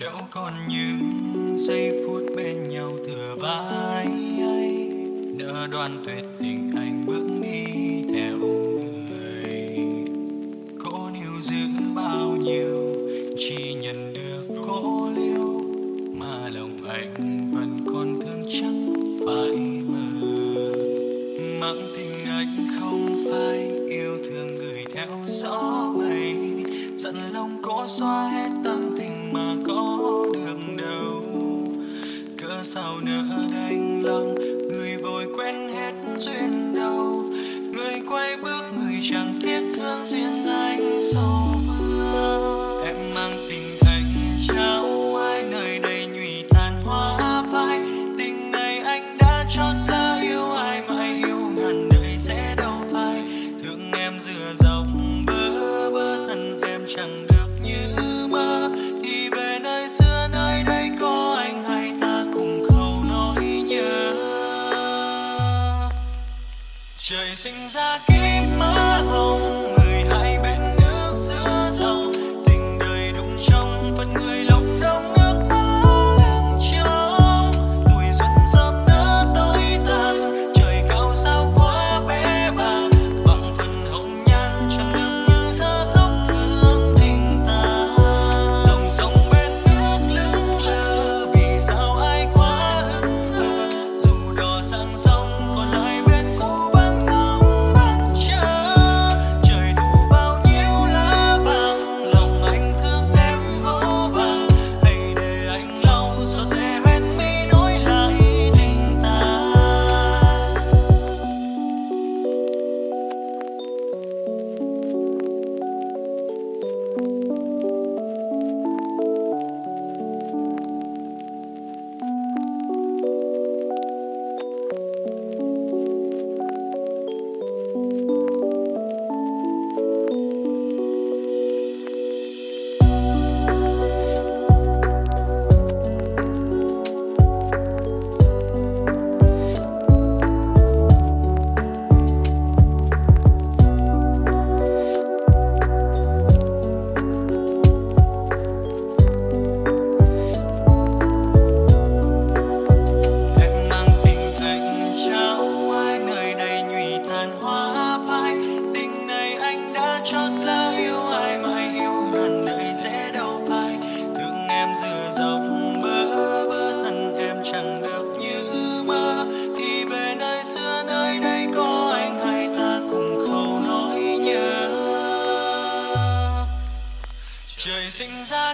đâu còn những giây phút bên nhau thừa vai hay nỡ đoàn tuyệt tình anh bước đi theo người. Cố níu giữ bao nhiêu chỉ nhận được cố liêu, mà lòng anh vẫn còn thương chẳng phải mơ mặn tình anh không phải yêu thương người theo gió mây, giận lòng cố xóa hết tâm mà có được đâu. Cớ sao nỡ đành lòng, người vội quên hết duyên đâu người quay bước, người chẳng tiếc thương riêng things I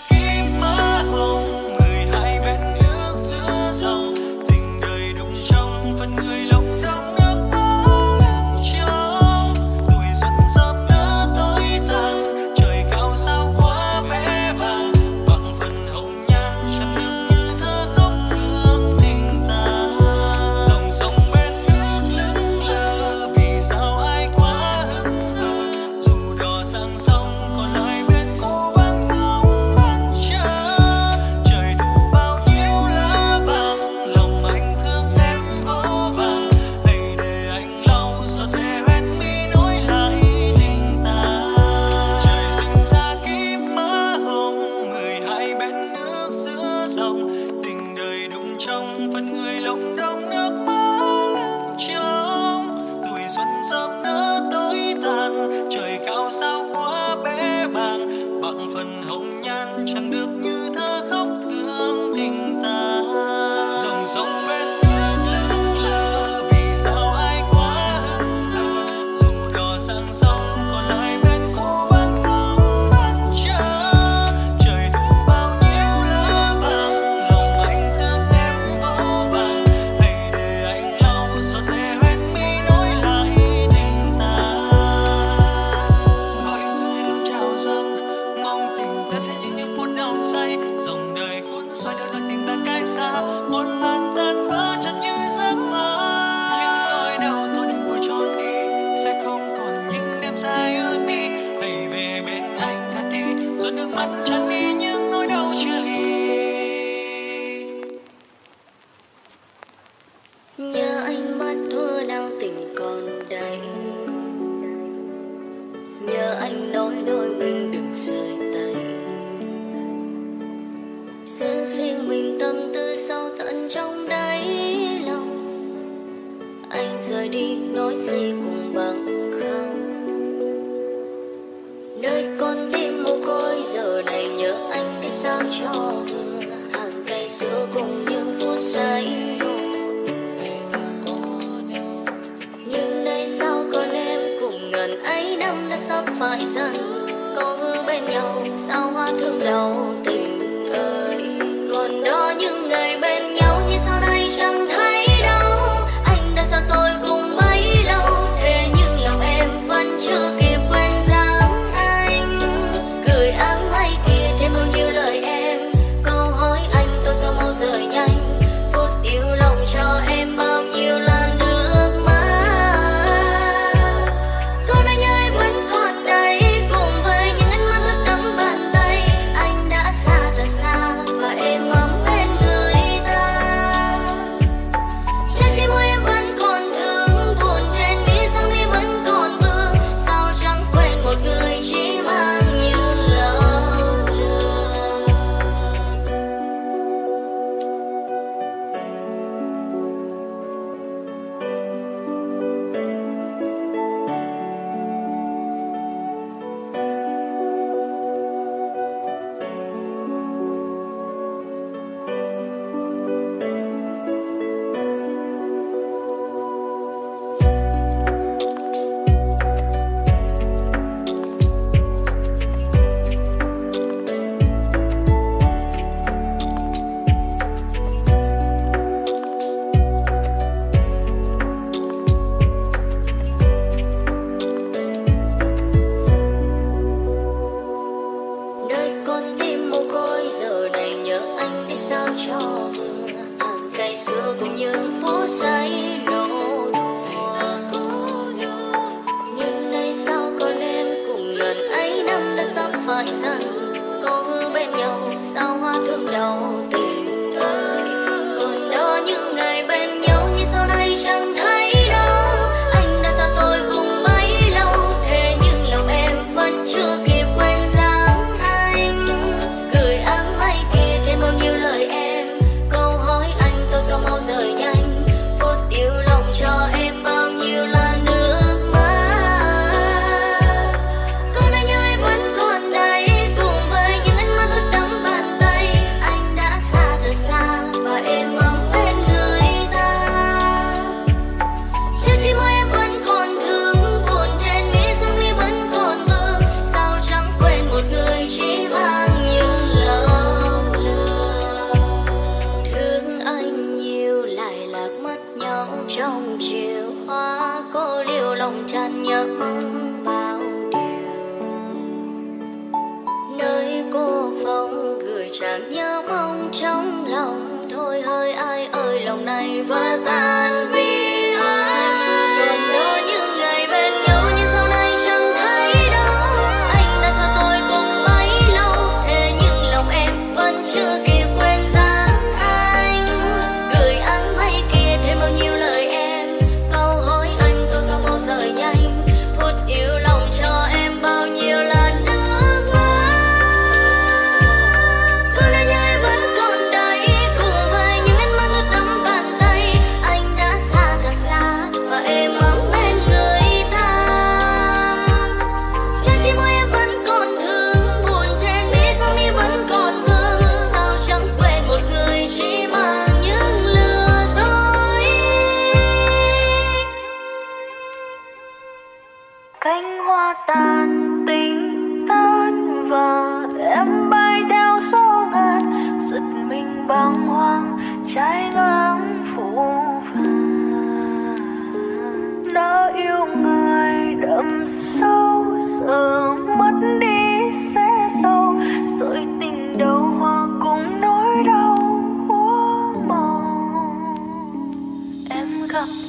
chưa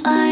gặp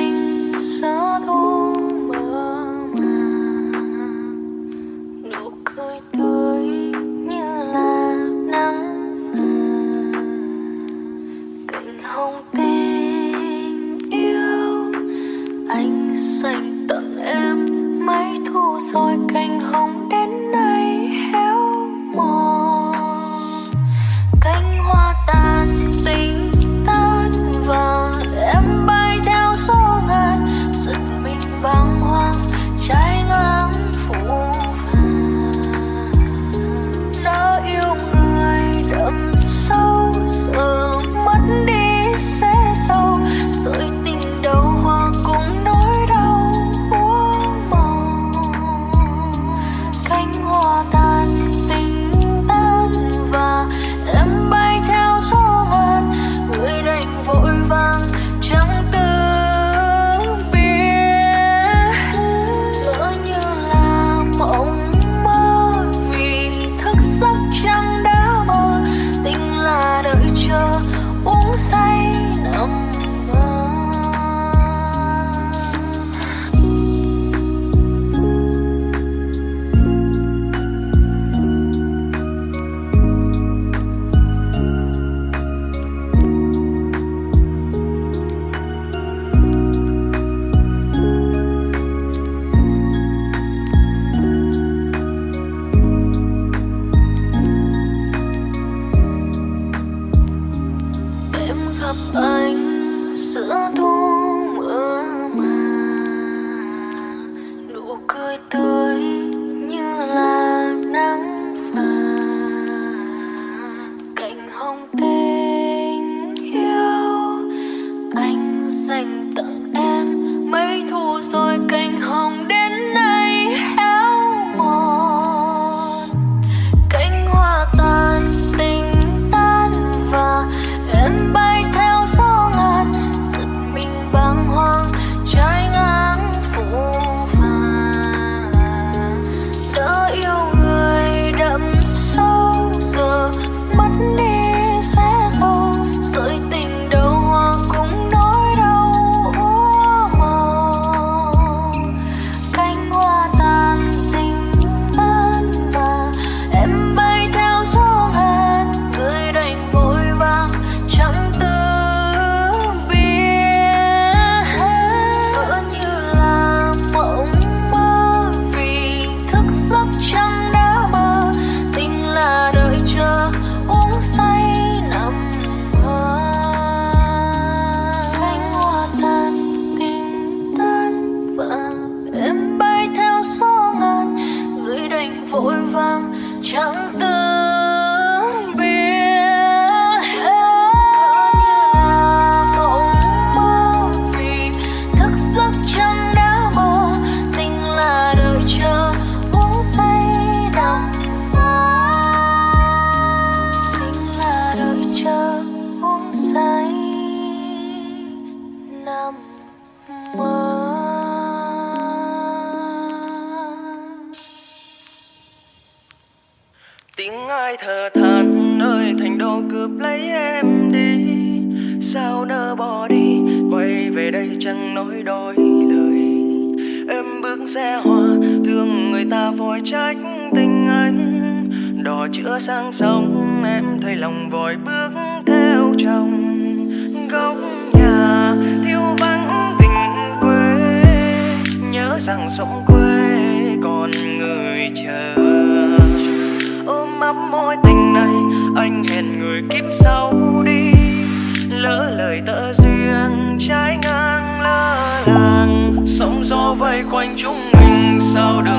thờ than ơi thành đô cướp lấy em đi. Sao nỡ bỏ đi, quay về đây chẳng nói đôi lời. Em bước xe hoa, thương người ta vội trách tình anh. Đò chữa sang sông, em thấy lòng vội bước theo chồng. Góc nhà thiếu vắng tình quê, nhớ rằng sống quê còn người trái ngang lơ làng sóng gió vây quanh chúng mình sao được?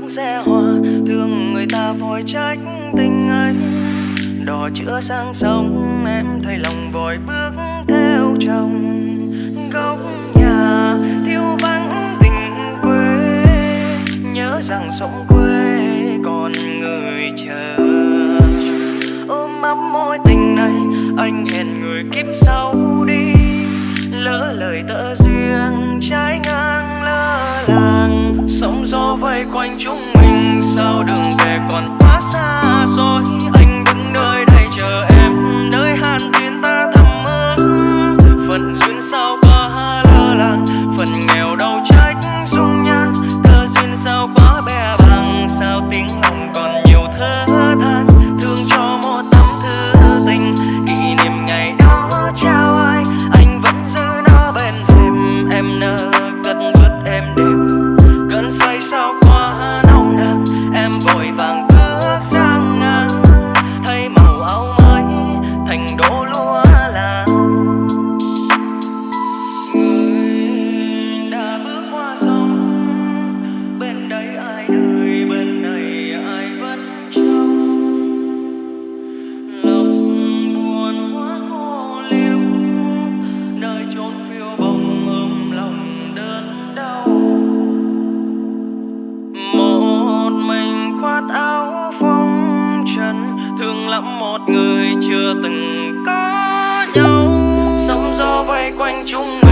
bước xe hoa thương người ta vội trách tình anh. Đò chữa sang sông em thấy lòng vội bước theo chồng. Góc nhà thiếu vắng tình quê, nhớ rằng sống quê còn người chờ. Ôm ấp mối tình này, anh hẹn người kiếp sau đi. Lỡ lời tỡ duyên trái ngang sóng gió vây quanh chúng mình sao đường về còn quá xa rồi. Chưa từng có nhau. Sóng gió vây quanh chúng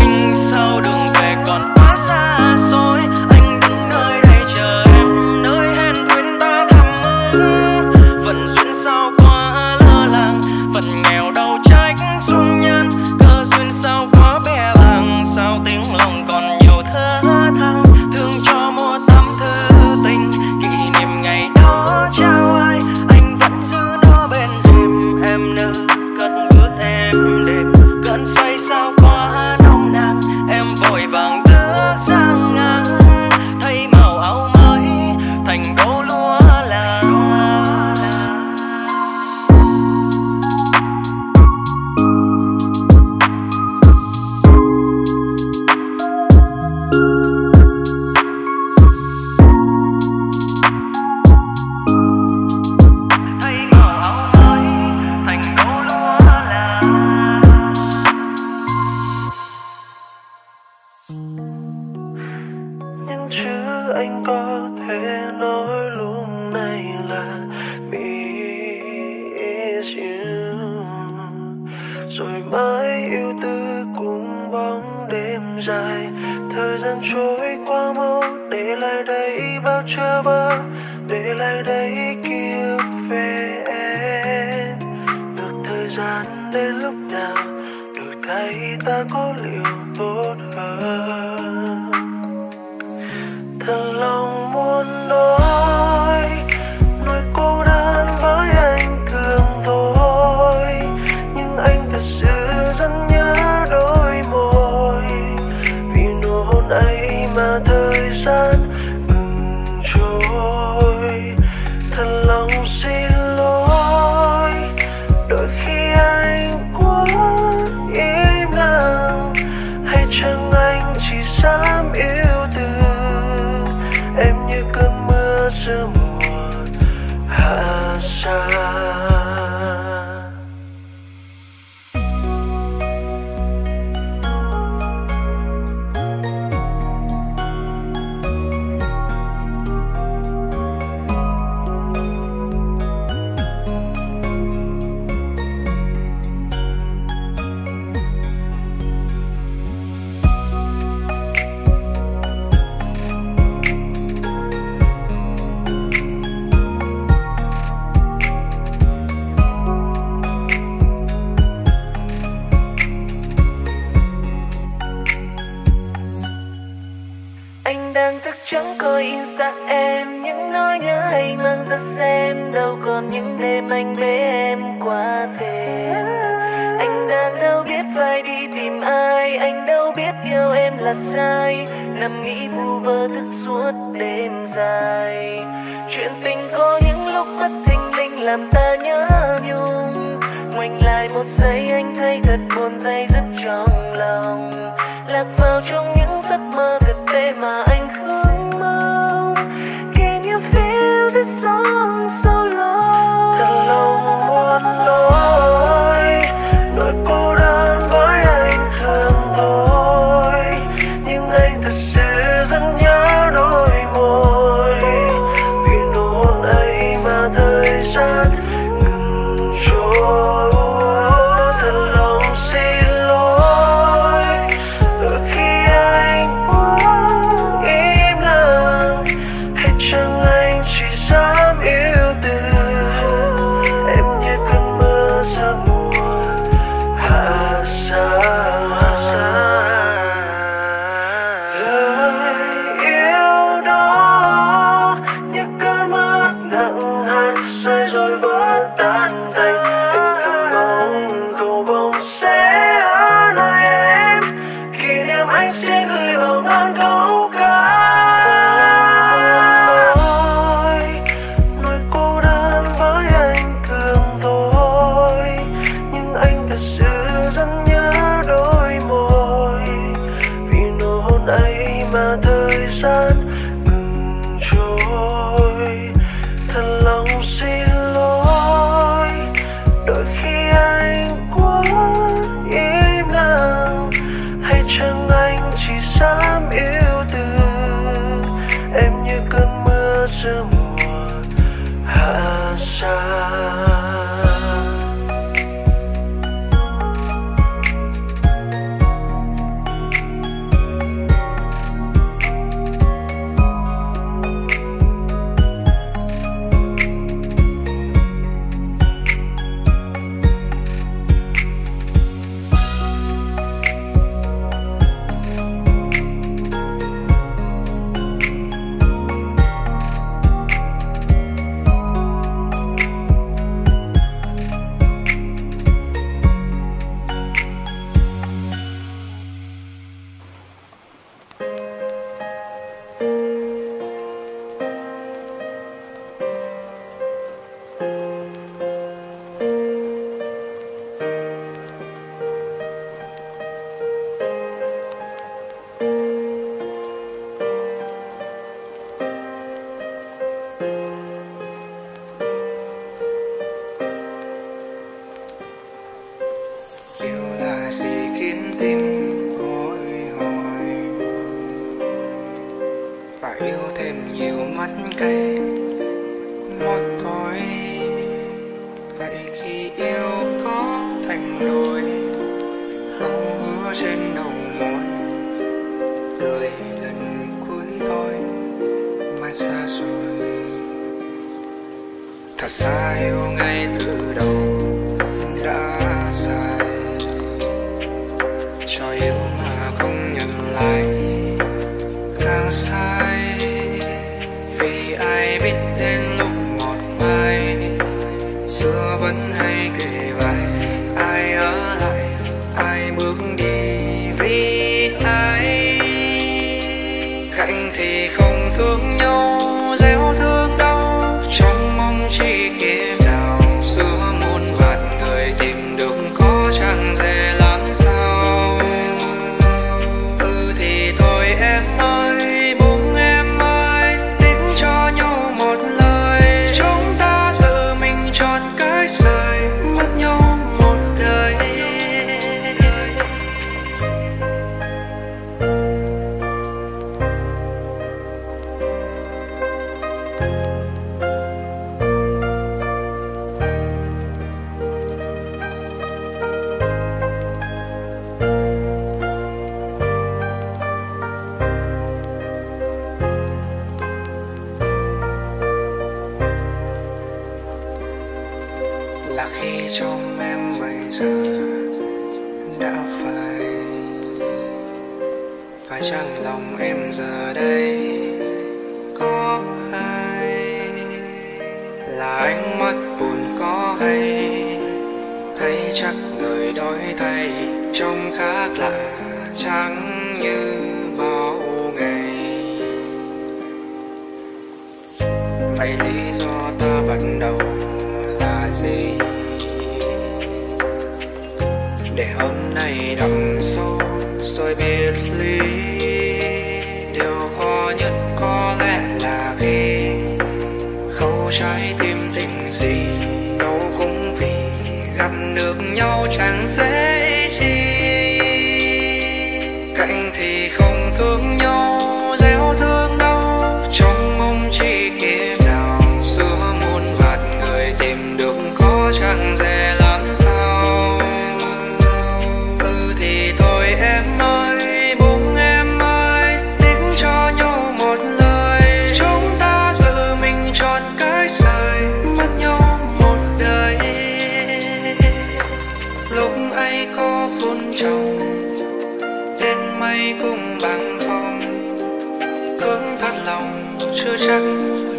chưa chắc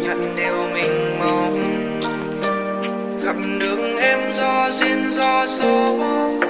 nhận điều mình mong. Gặp được em do duyên do số.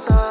down.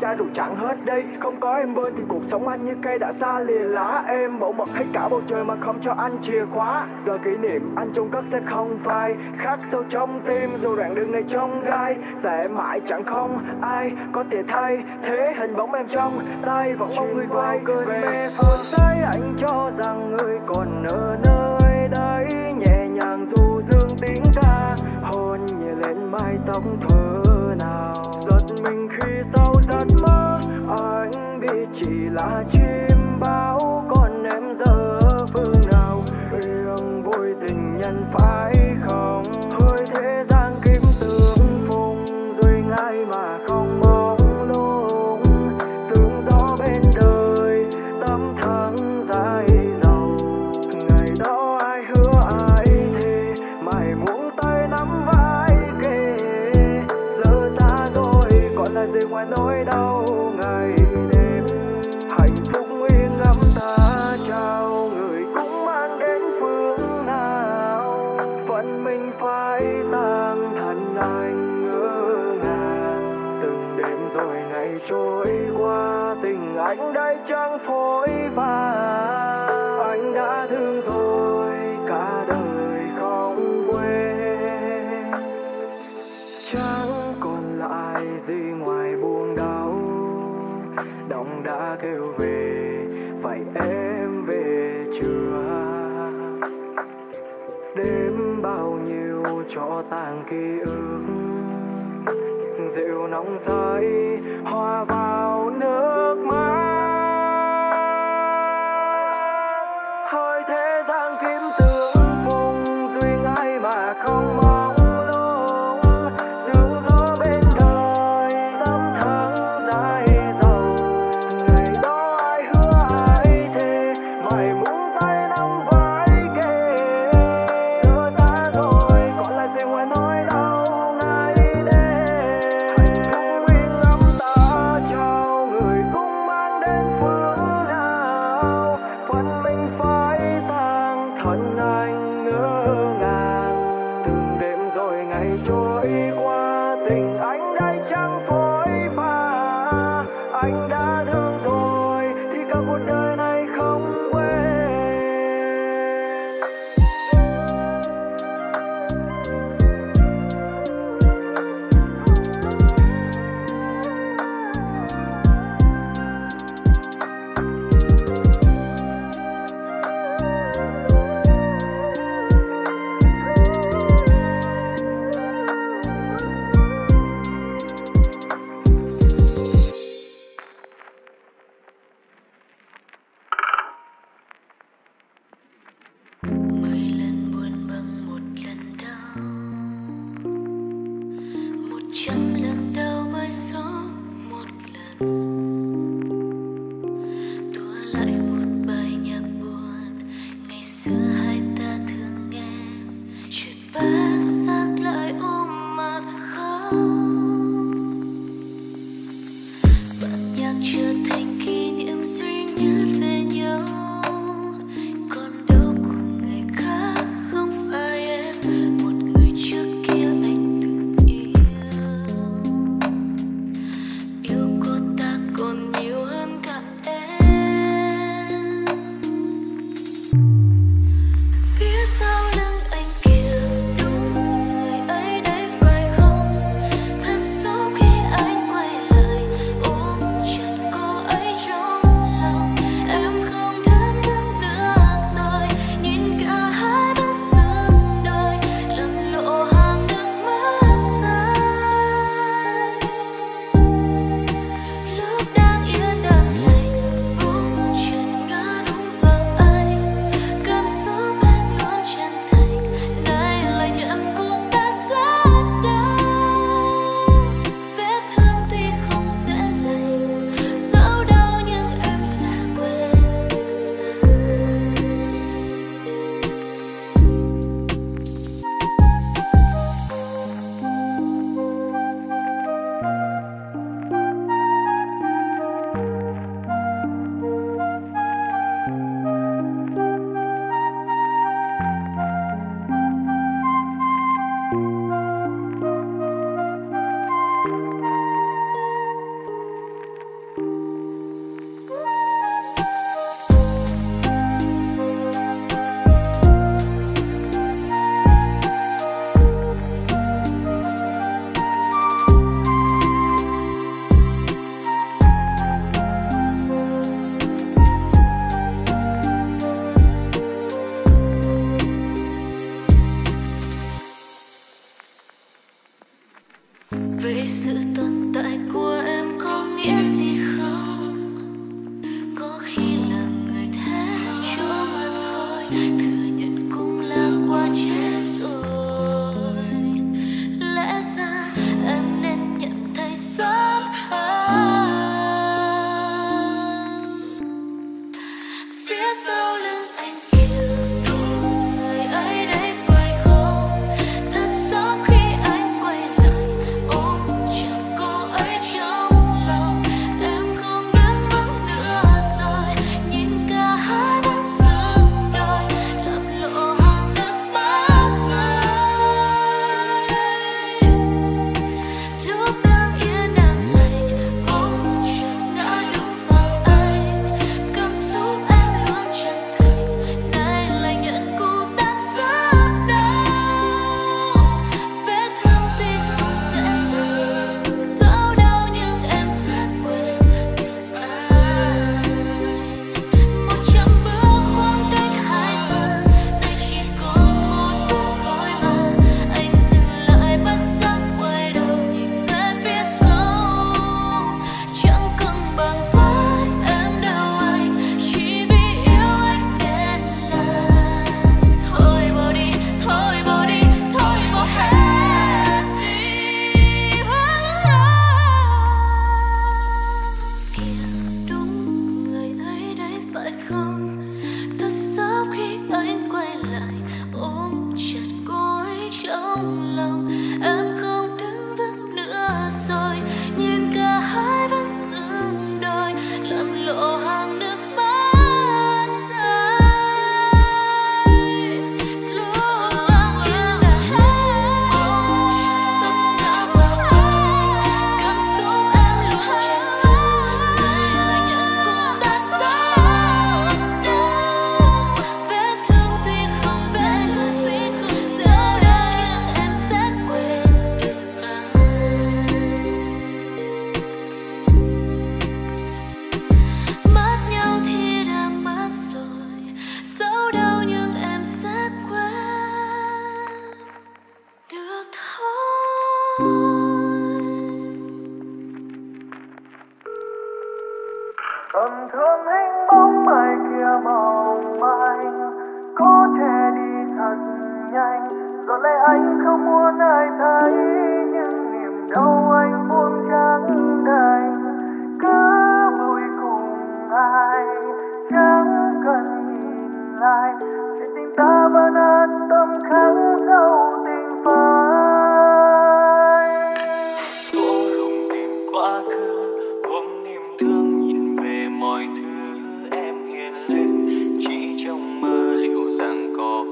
chai rượu chẳng hết. Đây Không có em bên thì cuộc sống anh như cây đã xa lìa lá. Em mẫu mực hết cả bầu trời mà không cho anh chìa khóa. Giờ kỷ niệm anh chung cất sẽ không phai. Khắc sâu trong tim dù đoạn đường này trong gai. Sẽ mãi chẳng không ai có thể thay. Thế hình bóng em trong tay vọng mong người quay cười về. Hồn tay anh cho rằng người còn ở nơi đây. Nhẹ nhàng du dương tiếng ca. Hôn nhẹ lên mái tóc thơ nào. Giật mình khi giấc mơ anh biết chỉ là chim.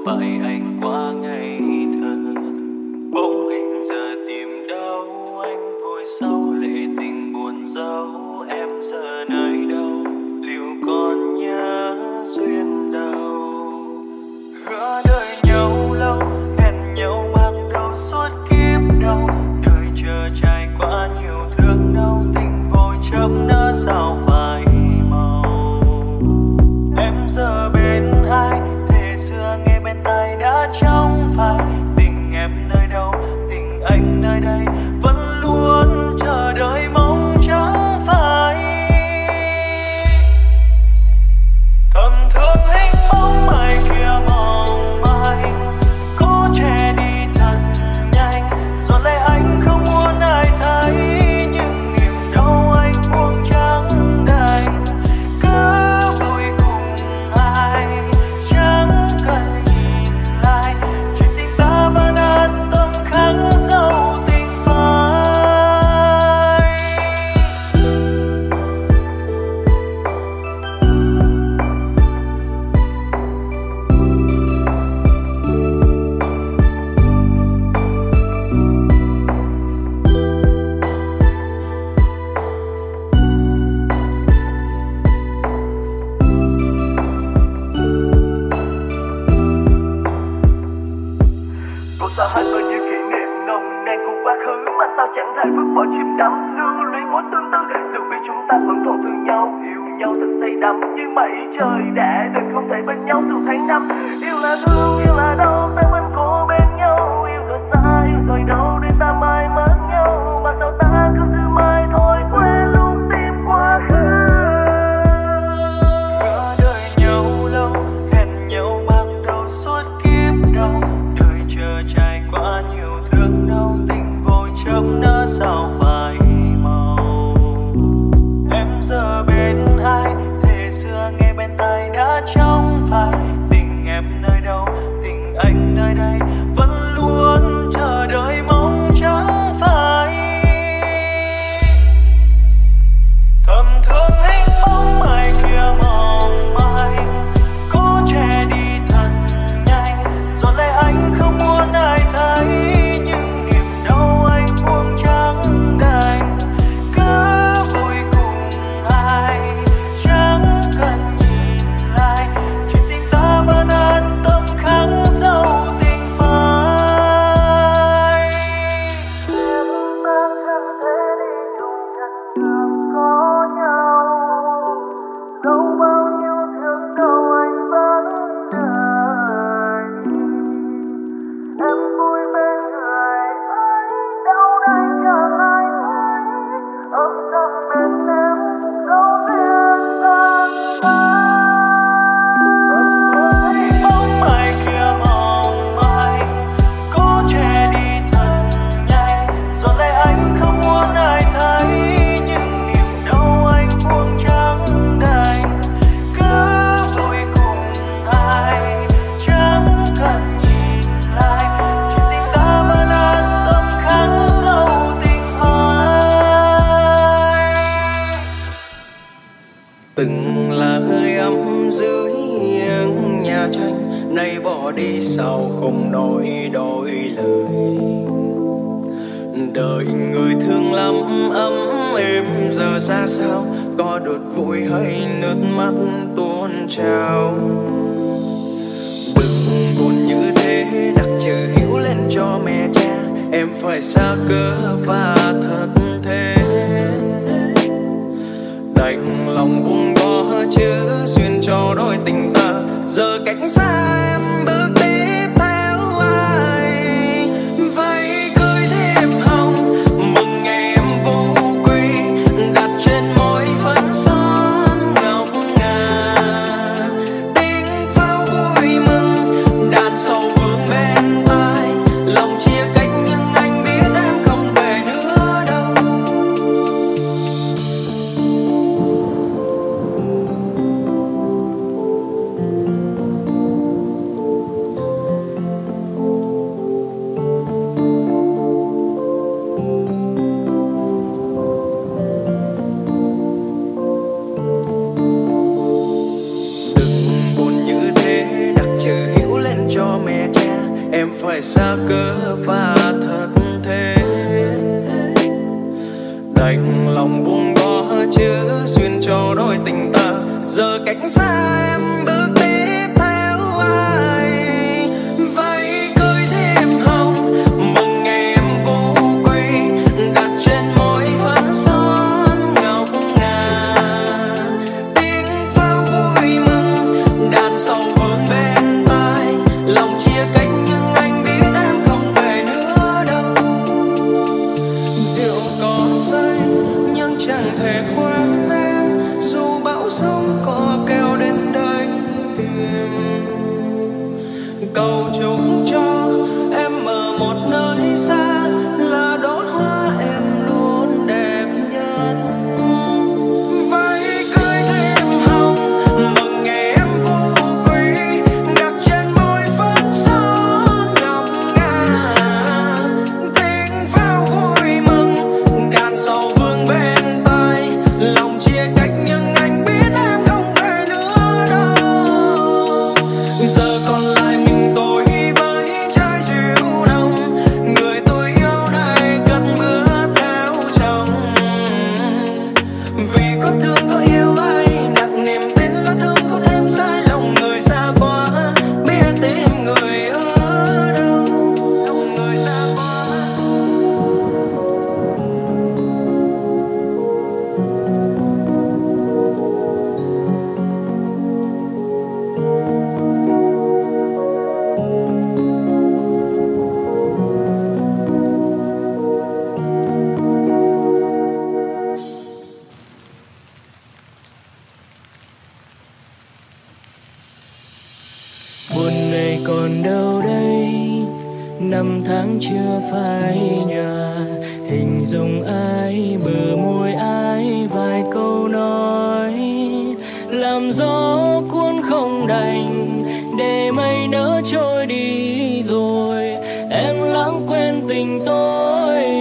bởi anh You love who đi sao không nói đôi lời. Đời người thương lắm ấm êm, giờ ra sao? Có đột vui hay nước mắt tuôn trào? Đừng buồn như thế đặt chữ hiểu lên cho mẹ cha. Em phải xa cớ và thật thế. Đành lòng buông bỏ chứ xuyên cho đôi tình ta. Giờ cách xa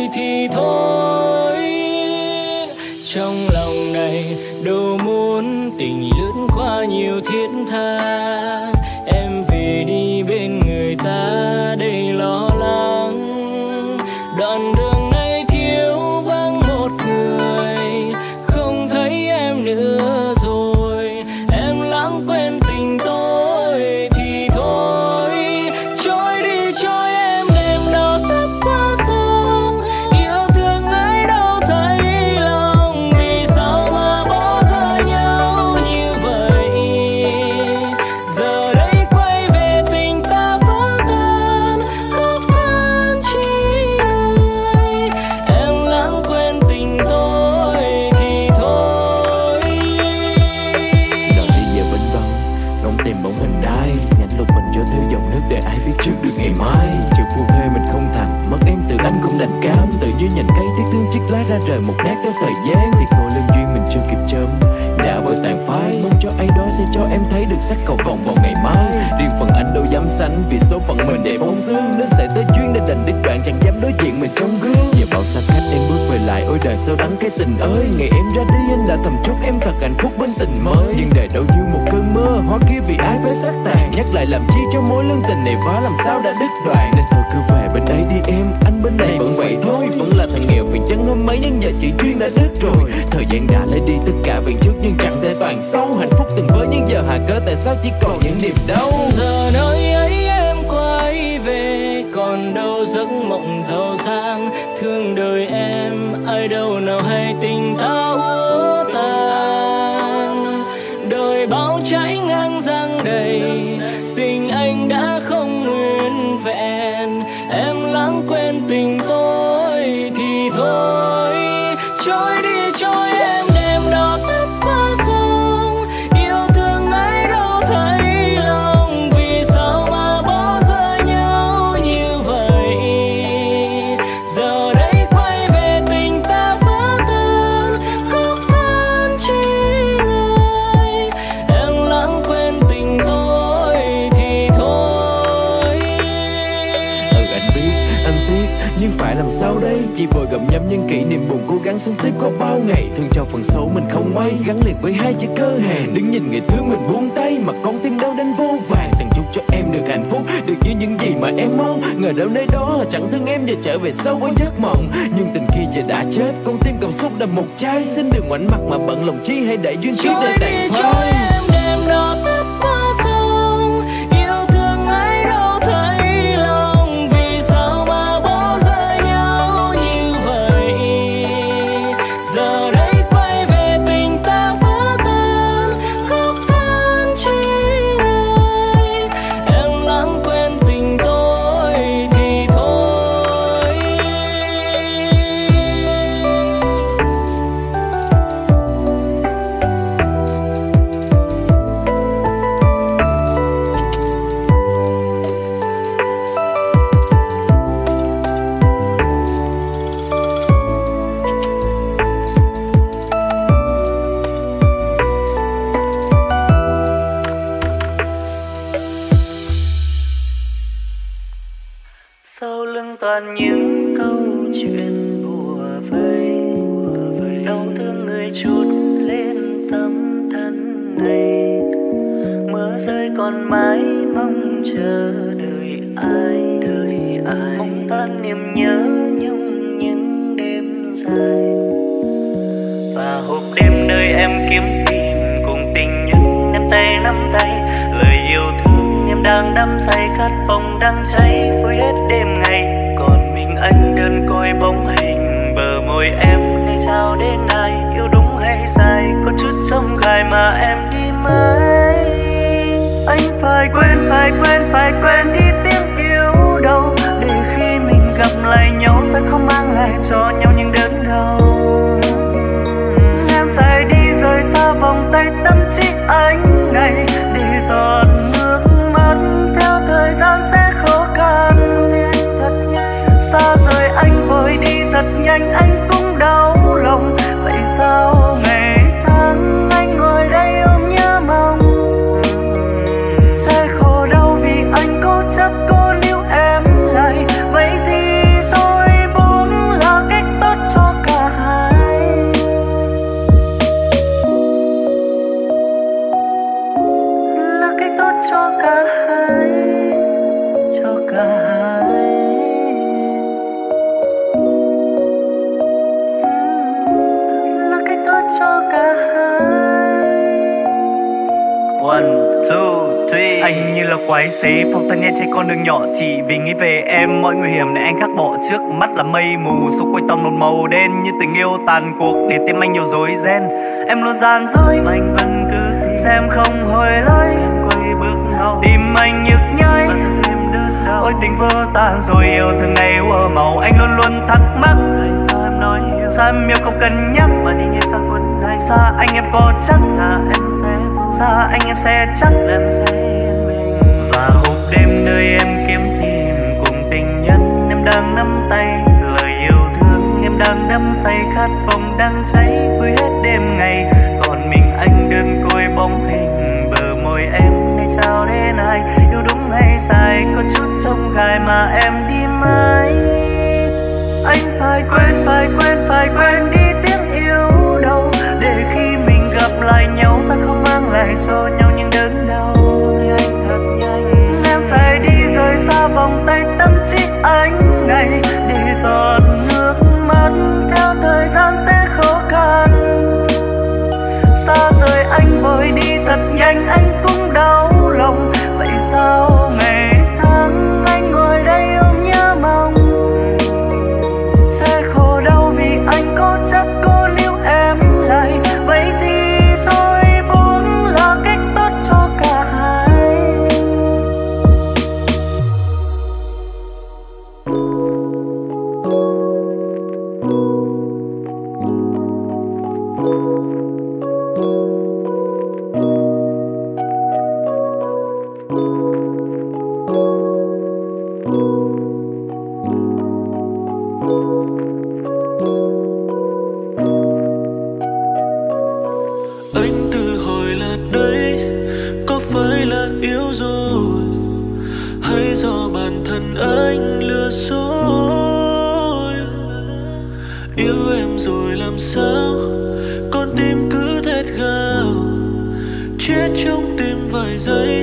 剔透 rời một nét theo thời gian Tiệt nội lương duyên mình chưa kịp châm. Đã vội tàn phai Mong cho ai đó sẽ cho em thấy được sắc cầu vòng vào ngày mai. Riêng phần anh đâu dám sánh Vì số phận mình để bóng xương Nên sẽ tới chuyến để đành đích đoạn Chẳng dám đối diện mình trong gương. Giờ bảo xa cách em bước về lại Ôi đời sao đắng cái tình ơi. Ngày em ra đi anh đã thầm chúc em thật hạnh phúc bên tình mới. Nhưng đời đâu như một cơn mơ Hóa kia vì ai phải sắc tàn. Nhắc lại làm chi cho mối lương tình này phá Làm sao đã đứt đoạn? Nên thôi cứ về bên đây đi em Anh bên này vẫn vậy thôi Vẫn là chẳng hôm mấy nhưng giờ chị chuyên đã đứt rồi. Thời gian đã lấy đi tất cả về trước nhưng chẳng thể toàn sâu. Hạnh phúc từng với những giờ hạ cớ, tại sao chỉ còn những niềm đau? Giờ nơi ấy em quay về, còn đâu giấc mộng giàu sang. Thương đời em, ai đâu nào hay tình ta úa tàn. Đời bao trái ngang giang đầy cố gắng sống tiếp có bao ngày. Thường cho phần xấu mình không may gắn liền với hai chữ cơ hàng đứng nhìn người thương mình buông tay, mà con tim đau đến vô vàng. Từng chúc cho em được hạnh phúc, được như những gì mà em mong. Ngờ đâu nơi đó chẳng thương em giờ trở về sâu với giấc mộng. Nhưng tình kia giờ đã chết, con tim cảm xúc đầm một chai. Xin đừng ngoảnh mặt mà bận lòng chi hay để duyên khí để tàn phai. Toàn những câu chuyện bùa vây. Đau thương người chút lên tâm thân này. Mưa rơi còn mãi mong chờ đợi ai đợi ai. Mong tan niềm nhớ nhung những đêm dài. Và hộp đêm nơi em kiếm tìm cùng tình nhân. Em tay, nắm tay, lời yêu thương em đang đắm say. Khát vọng đang cháy với hết đêm đơn côi bóng hình, bờ môi em nơi trao đến ai, yêu đúng hay sai, có chút trông gai mà em đi mãi. Anh phải quên phải quên phải quên đi tiếng yêu đâu để khi mình gặp lại nhau ta không mang lại cho nhau những đớn đau. Thật quái xế. Phóng thân nhanh trên con đường nhỏ Chỉ vì nghĩ về em. Mọi nguy hiểm để anh gác bỏ trước mắt là mây mù. Xung quanh toàn một màu đen Như tình yêu tàn cuộc. Để tim anh nhiều rối ren. Em luôn gian dối. Mà anh vẫn cứ Xem không hồi Em quay bước hậu. Tim anh nhức nhói Ôi tình vỡ tan rồi yêu thương ngày ua màu. Anh luôn luôn thắc mắc. Tại sao em nói yêu Sao em yêu không cần nhắc? Mà đi ngay xa quân này Xa? Anh em có chắc là em sẽ Xa anh em sẽ chắc là em sẽ đêm nơi em kiếm tìm Cùng tình nhân. Em đang nắm tay, Lời yêu thương. Em đang đắm say khát vọng đang cháy với hết đêm ngày. Còn mình anh đơn côi bóng hình, Bờ môi em nơi trao đến ai? Yêu đúng hay sai, có chút trông gai mà em đi mãi. Anh phải quên phải quên phải quên đi tiếng yêu đâu Để khi mình gặp lại nhau, ta không mang lại cho nhau. Anh anh Yêu em rồi làm sao? Con tim cứ thét gào, Chết trong tim vài giây.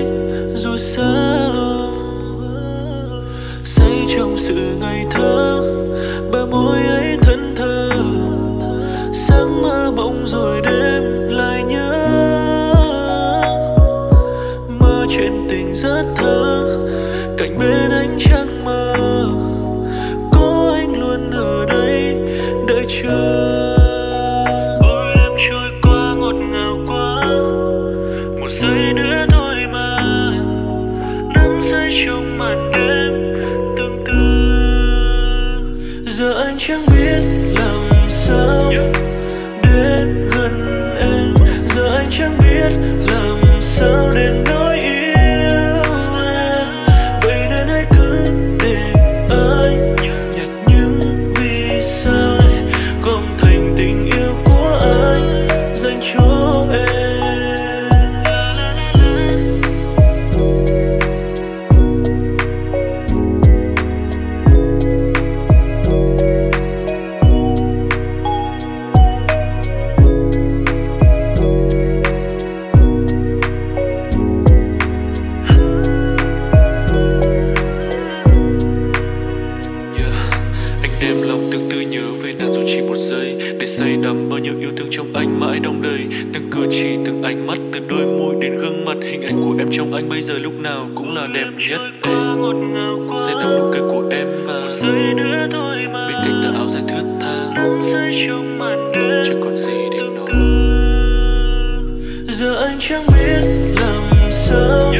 Sao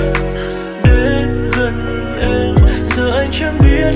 đến gần em. Giờ anh chẳng biết